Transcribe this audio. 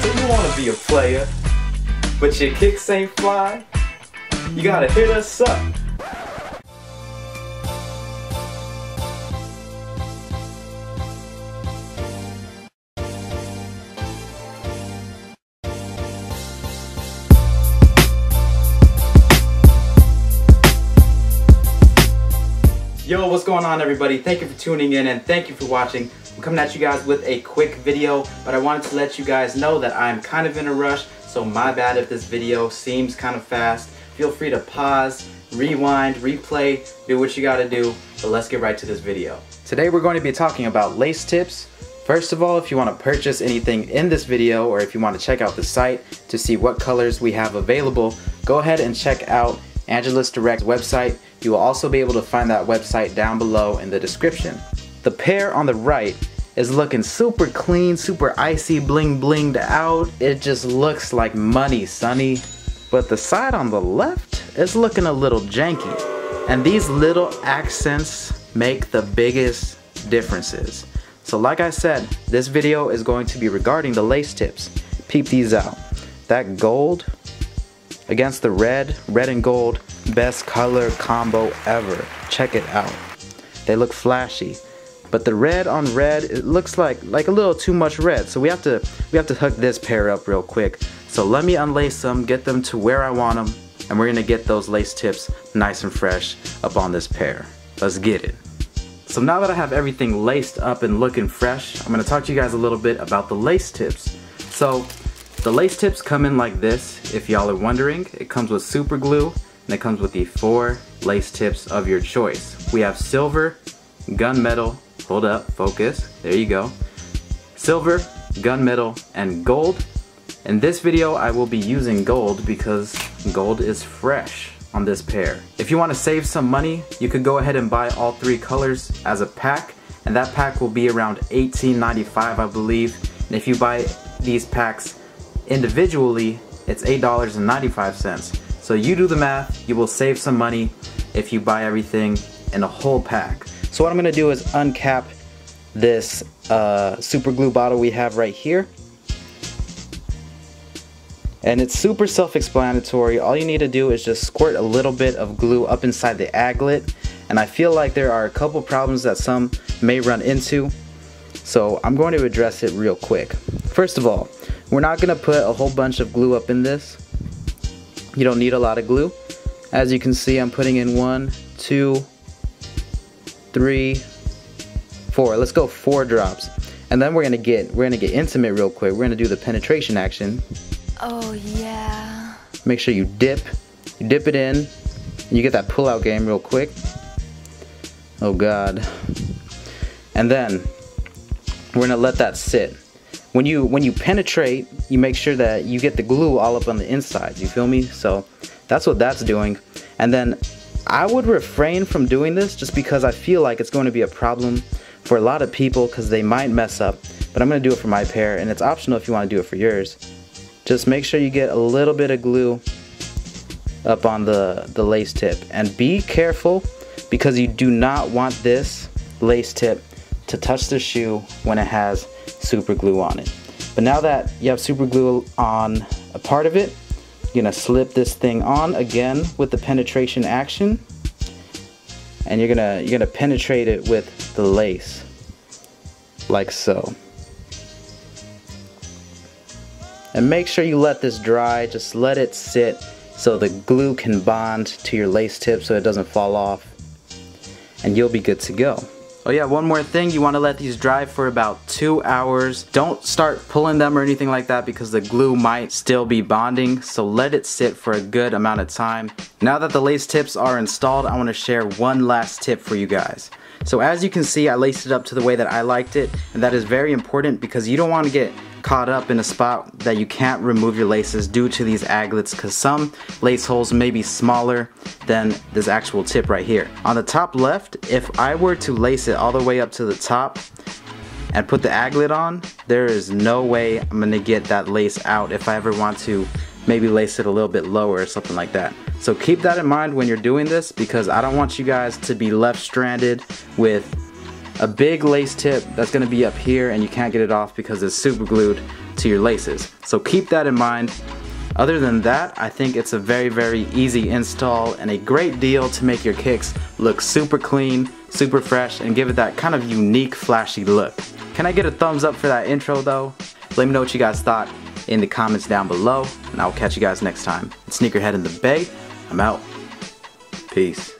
So you wanna be a player, but your kicks ain't fly? You gotta hit us up. Yo, what's going on everybody? Thank you for tuning in and thank you for watching. I'm coming at you guys with a quick video, but I wanted to let you guys know that I'm kind of in a rush, so my bad if this video seems kind of fast. Feel free to pause, rewind, replay, do what you gotta do, but let's get right to this video. Today we're going to be talking about lace tips. First of all, if you want to purchase anything in this video or if you want to check out the site to see what colors we have available, go ahead and check out Angelus Direct website. You will also be able to find that website down below in the description. The pair on the right is looking super clean, super icy, bling blinged out. It just looks like money, sonny. But the side on the left is looking a little janky. And these little accents make the biggest differences. So like I said, this video is going to be regarding the lace tips. Peep these out. That gold against the red, red and gold, best color combo ever. Check it out. They look flashy. But the red on red, it looks like like a little too much red. So we have to we have to hook this pair up real quick. So let me unlace them, get them to where I want them, and we're gonna get those lace tips nice and fresh up on this pair. Let's get it. So now that I have everything laced up and looking fresh, I'm gonna talk to you guys a little bit about the lace tips. So the lace tips come in like this, if y'all are wondering. It comes with super glue, and it comes with the four lace tips of your choice. We have silver, gunmetal, hold up, focus, there you go. Silver, gunmetal, and gold. In this video, I will be using gold because gold is fresh on this pair. If you want to save some money, you could go ahead and buy all three colors as a pack, and that pack will be around $18.95 I believe. And if you buy these packs individually, it's $8.95. So you do the math, you will save some money if you buy everything in a whole pack. So what I'm gonna do is uncap this uh, super glue bottle we have right here. And it's super self-explanatory. All you need to do is just squirt a little bit of glue up inside the aglet. And I feel like there are a couple problems that some may run into. So I'm going to address it real quick. First of all, we're not to put a whole bunch of glue up in this. You don't need a lot of glue. As you can see, I'm putting in one, two, three, four. Let's go four drops. And then we're gonna get we're gonna get intimate real quick. We're gonna do the penetration action. Oh yeah. Make sure you dip, you dip it in, and you get that pull out game real quick. Oh god. And then we're gonna let that sit when you when you penetrate you make sure that you get the glue all up on the inside you feel me so that's what that's doing and then I would refrain from doing this just because I feel like it's going to be a problem for a lot of people because they might mess up but I'm gonna do it for my pair and it's optional if you want to do it for yours just make sure you get a little bit of glue up on the the lace tip and be careful because you do not want this lace tip to touch the shoe when it has super glue on it. But now that you have super glue on a part of it, you're gonna slip this thing on again with the penetration action. And you're gonna you're gonna penetrate it with the lace. Like so. And make sure you let this dry, just let it sit so the glue can bond to your lace tip so it doesn't fall off. And you'll be good to go. Oh yeah, one more thing, you want to let these dry for about two hours. Don't start pulling them or anything like that because the glue might still be bonding, so let it sit for a good amount of time. Now that the lace tips are installed, I want to share one last tip for you guys. So as you can see, I laced it up to the way that I liked it, and that is very important because you don't want to get caught up in a spot that you can't remove your laces due to these aglets because some lace holes may be smaller than this actual tip right here. On the top left, if I were to lace it all the way up to the top and put the aglet on, there is no way I'm gonna get that lace out if I ever want to maybe lace it a little bit lower or something like that. So keep that in mind when you're doing this because I don't want you guys to be left stranded with a big lace tip that's gonna be up here and you can't get it off because it's super glued to your laces. So keep that in mind. Other than that, I think it's a very, very easy install and a great deal to make your kicks look super clean, super fresh, and give it that kind of unique, flashy look. Can I get a thumbs up for that intro though? Let me know what you guys thought in the comments down below, and I'll catch you guys next time. It's Sneakerhead in the Bay. I'm out. Peace.